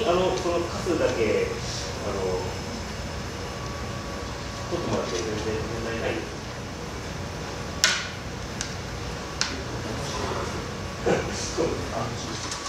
あのこの数だけあの取ってもらって全然問題ない。そうです